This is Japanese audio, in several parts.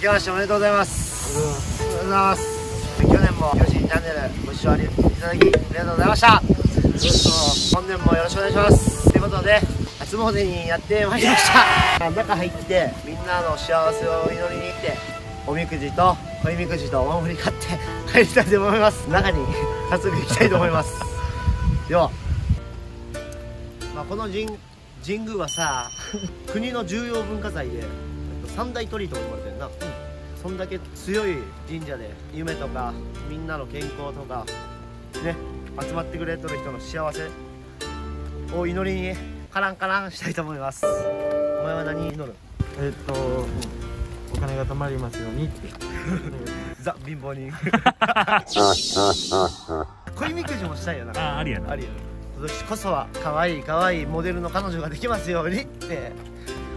明けましておめでとうございます。おめでとうございます。去年もよしチャンネルご視聴ありいただきありがとうございました。本年もよろしくお願いします。ということで初詣にやってまいりました。中入ってみんなの幸せを祈りに行っておみくじと恋みくじとお守り買って帰りたいと思います。中に早速行きたいと思います。では、まあ、この神神宮はさ国の重要文化財で三大鳥居と呼ばれてるな、そんだけ強い神社で夢とかみんなの健康とかね集まってくれとる人の幸せを祈りにカランカランしたいと思います。お前は何祈る？えっと、お金が貯まりますようにって。ザ貧乏人。恋みくじもしたいよな。あありやな。ありよ今年こそは可愛い可愛いモデルの彼女ができますようにって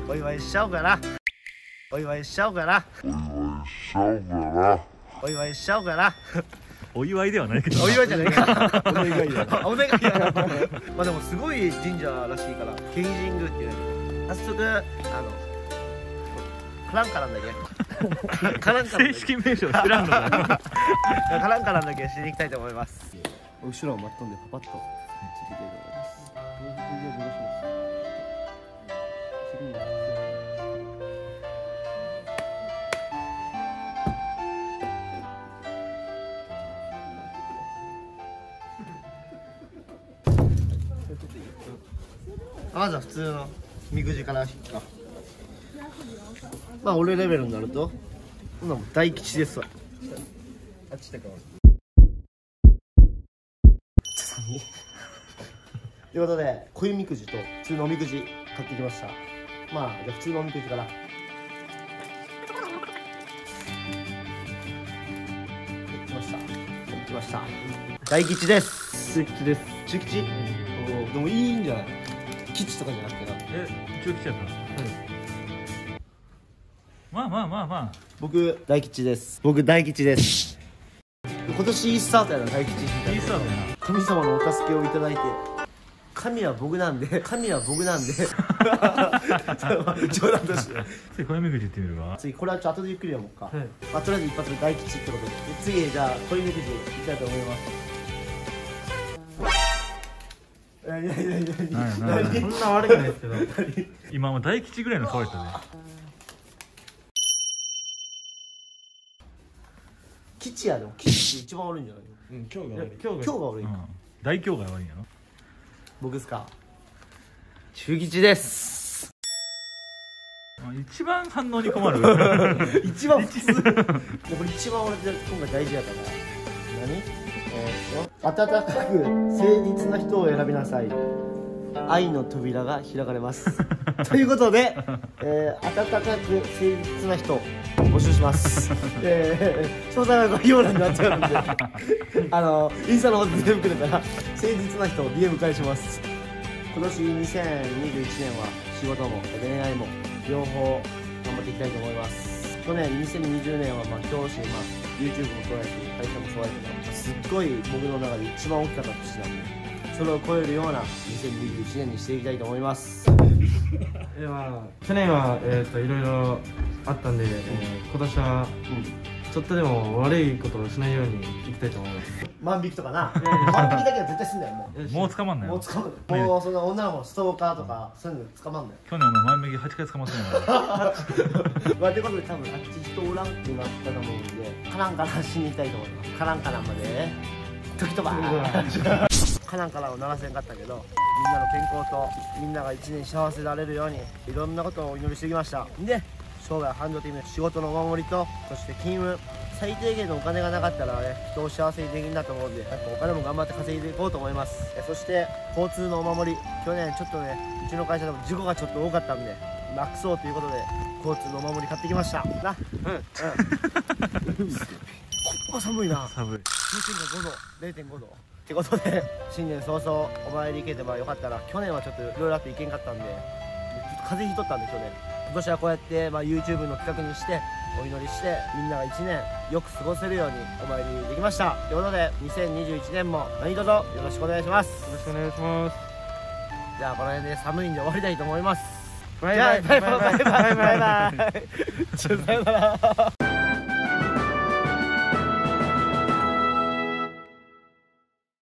お祝いしちゃおうかなお祝いしちゃおうかな。お祝いしちゃおうかな。お祝いではないけど。お祝いじゃないか。お願いやお願いやまあでもすごい神社らしいから県神宮っていうね。早速あのカランカランだけ。カランカラン正式名称知らんのか。カランカランだけしていきたいと思います。後ろを巻き込んでパパッと。ついていきたいと思いますまずは普通のみくじから。引くかまあ俺レベルになるとこんなもん大吉ですわ。あっちだからということで恋みくじと普通のおみくじ買ってきました。まあじゃあ普通のおみくじから。はい来ました。来ました。大吉です。中吉です。中吉？でもいいんじゃない？吉とかじゃなくてなえ中吉やった。まあまあまあまあ。僕大吉です。僕大吉です。今年いいスタートやな大吉。いいスタートやな。神様のお助けをいただいて。神は僕なんで神は僕なんで。冗談として。次小みくじ言ってみるわ。次これはちょっと後でゆっくり読もうか、はい。まあ、とりあえず一発目大吉ってことで。で次じゃあ恋みくじいきたいと思いますいやいやいやいやいやそんな悪くないですけど。今も大吉ぐらいの顔やったね吉やでも吉って一番悪いんじゃないうん、今日が悪い。今日が悪い、うん大凶が悪いんやろ僕ですか中吉です一番反応に困る一番普通これ一番俺今回大事やから何、温かく誠実な人を選びなさい。愛の扉が開かれます。ということで、えー、温かく誠実な人を募集します。えー、詳細は概要欄になっちゃうんで。あのインスタの方で DM くれたら誠実な人を DM 返します。今年2021年は仕事も恋愛も両方頑張っていきたいと思います去年2020年はまあ教師、まあ、YouTube もそうやし会社もそうやけどすっごい僕の中で一番大きかった年なんでそれを超えるような2021年にしていきたいと思います。いや、まあ、去年は、えっ、と、いろいろあったんで、えー今年は、ちょっとでも悪いことをしないようにいきたいと思います。万引きとかな。万引きだけは絶対すんだよもよしもう捕まんなうもうよ捕まんもうその女の子のストーカーとかそういうの捕まんだよ去年お前万引き8回捕まってんやからまあ、ということで多分あっち人おらんってなったと思うんでカランカランしに行きたいと思います。カランカランまで。時とば カランカランを鳴らせんかったけどみんなの健康とみんなが一年幸せであれるようにいろんなことをお祈りしてきました。で生涯繁盛的な仕事のお守りとそして金運最低限のお金がなかったらね人を幸せにできるんだと思うんでやっぱお金も頑張って稼いでいこうと思います。えそして交通のお守り去年ちょっとねうちの会社でも事故がちょっと多かったんでなくそうということで交通のお守り買ってきました。なうんうん。ここ寒いな。寒い。0.5度0.5度。ってことで新年早々お参り行けてばよかったら去年はちょっといろいろあって行けんかったんでちょっと風邪ひいとったんで去年今年はこうやって、まあ、YouTube の企画にしてお祈りしてみんなが1年よく過ごせるようにお参りできましたということで2021年も何卒よろしくお願いしますよろしくお願いします。じゃあこの辺で寒いんで終わりたいと思いますバイバイバイバイバイバイバイバイ。ちょ さよなら。